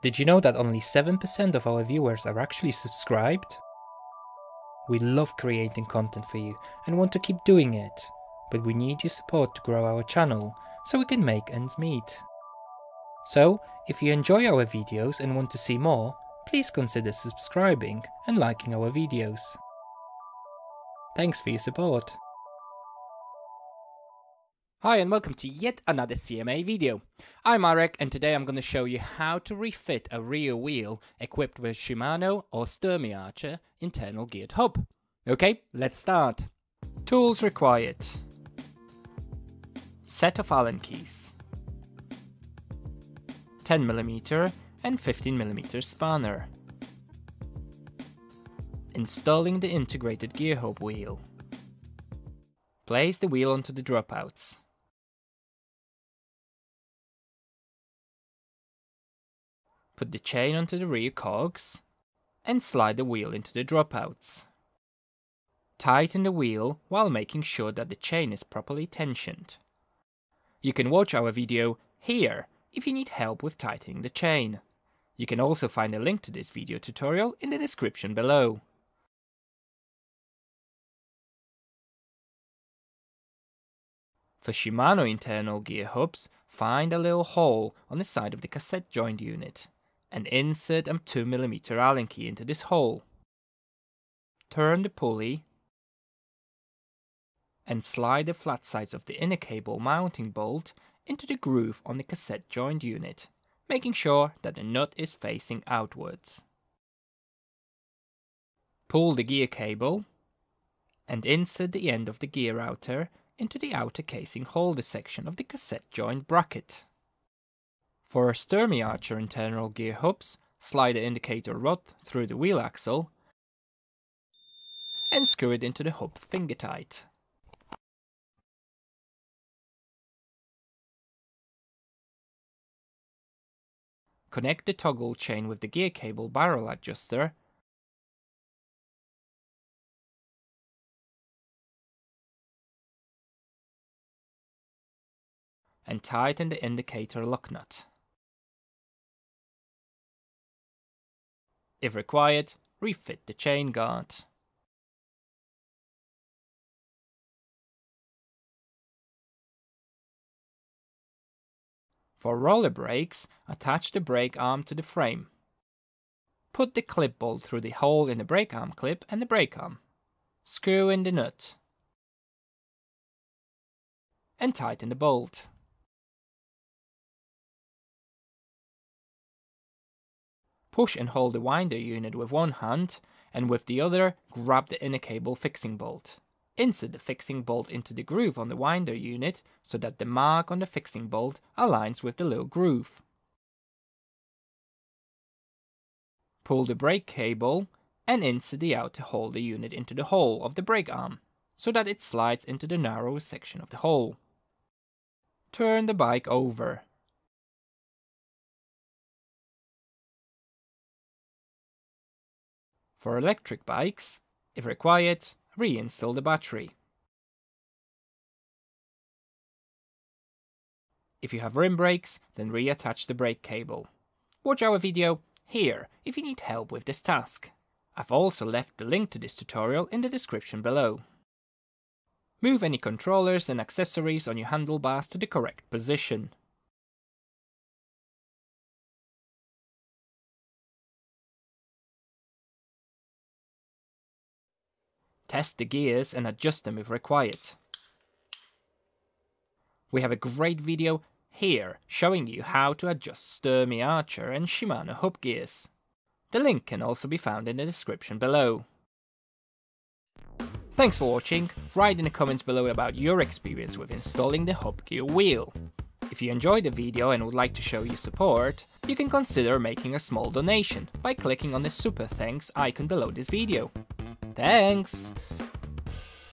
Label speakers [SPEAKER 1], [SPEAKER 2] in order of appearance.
[SPEAKER 1] Did you know that only 7% of our viewers are actually subscribed? We love creating content for you and want to keep doing it, but we need your support to grow our channel so we can make ends meet. So, if you enjoy our videos and want to see more, please consider subscribing and liking our videos. Thanks for your support. Hi and welcome to yet another CMA video. I'm Marek and today I'm going to show you how to refit a rear wheel equipped with Shimano or Sturmey Archer internal geared hub. Okay, let's start. Tools required. Set of Allen keys. 10mm and 15mm spanner. Installing the integrated gear hub wheel. Place the wheel onto the dropouts. Put the chain onto the rear cogs and slide the wheel into the dropouts. Tighten the wheel while making sure that the chain is properly tensioned. You can watch our video here if you need help with tightening the chain. You can also find a link to this video tutorial in the description below. For Shimano internal gear hubs, find a little hole on the side of the cassette joint unit and insert a 2mm Allen key into this hole. Turn the pulley and slide the flat sides of the inner cable mounting bolt into the groove on the cassette joint unit, making sure that the nut is facing outwards. Pull the gear cable and insert the end of the gear outer into the outer casing holder section of the cassette joint bracket. For a Sturmey Archer internal gear hubs, slide the indicator rod through the wheel axle and screw it into the hub finger tight. Connect the toggle chain with the gear cable barrel adjuster and tighten the indicator lock nut. If required, refit the chain guard. For roller brakes, attach the brake arm to the frame. Put the clip bolt through the hole in the brake arm clip and the brake arm. Screw in the nut. And tighten the bolt. Push and hold the winder unit with one hand, and with the other, grab the inner cable fixing bolt. Insert the fixing bolt into the groove on the winder unit so that the mark on the fixing bolt aligns with the little groove. Pull the brake cable and insert the outer holder unit into the hole of the brake arm so that it slides into the narrow section of the hole. Turn the bike over For electric bikes, if required, reinstall the battery. If you have rim brakes, then reattach the brake cable. Watch our video here if you need help with this task. I've also left the link to this tutorial in the description below. Move any controllers and accessories on your handlebars to the correct position. Test the gears and adjust them if required. We have a great video here showing you how to adjust Sturmey Archer and Shimano hub gears. The link can also be found in the description below. Thanks for watching, write in the comments below about your experience with installing the hub gear wheel. If you enjoyed the video and would like to show your support, you can consider making a small donation by clicking on the super thanks icon below this video. Thanks!